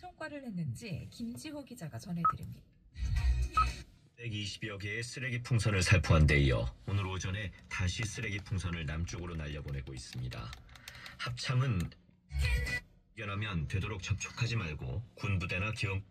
성과를 했는지 김지호 기자가 전해드립니다. 120여 개의 쓰레기 풍선을 살포한 데 이어 오늘 오전에 다시 쓰레기 풍선을 남쪽으로 날려보내고 있습니다. 합참은 견하면 되도록 접촉하지 말고 군부대나 기업